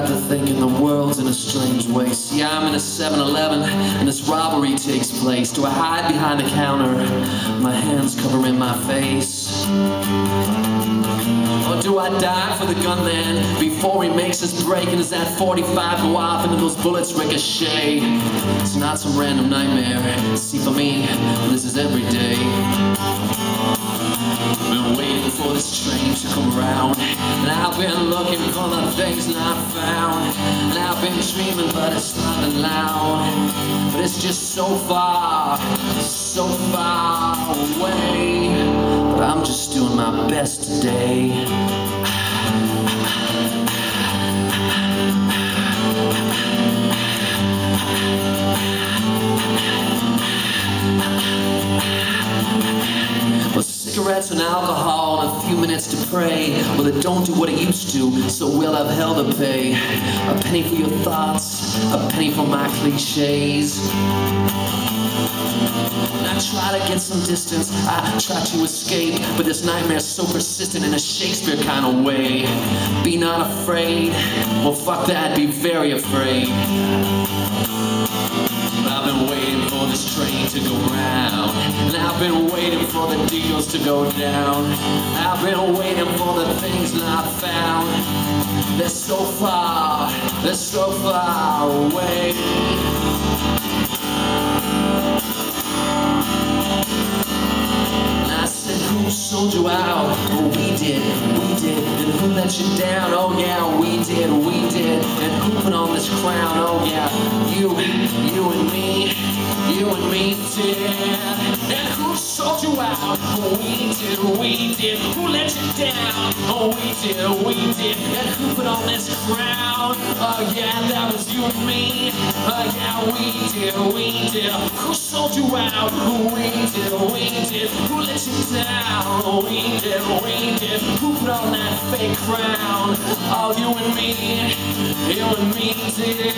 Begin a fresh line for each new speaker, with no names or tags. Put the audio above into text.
Got to thinking the world's in a strange way. See, I'm in a 7-Eleven and this robbery takes place. Do I hide behind the counter? My hands covering my face. Or do I die for the gunman before he makes his break? And does that 45 go off and those bullets ricochet? It's not some random nightmare. See, for me, this is every day. Been waiting for this train to come around And I've been looking for the things not found. And I've been dreaming but it's not loud But it's just so far, so far away. But I'm just doing my best today cigarettes and alcohol and a few minutes to pray. Well, it don't do what it used to, so we'll have hell to pay. A penny for your thoughts, a penny for my cliches. I try to get some distance, I try to escape, but this nightmare's so persistent in a Shakespeare kind of way. Be not afraid, well fuck that, be very afraid. I've been waiting for this train to go round I've been waiting for the deals to go down I've been waiting for the things not found They're so far, they're so far away And I said, who sold you out? Oh, we did, we did And who let you down? Oh yeah, we did, we did And who put on this crown? Oh yeah, you, you and me you and me did. Sold you out? Oh, we did, we did. Who let you down? Oh, we did, we did. And who put on this crown? Oh, yeah, that was you and me. Oh, yeah, we did, we did. Who sold you out? Oh, we did, we did. Who let you down? Oh, we did, we did. Who put on that fake crown? Oh, you and me, you and me did.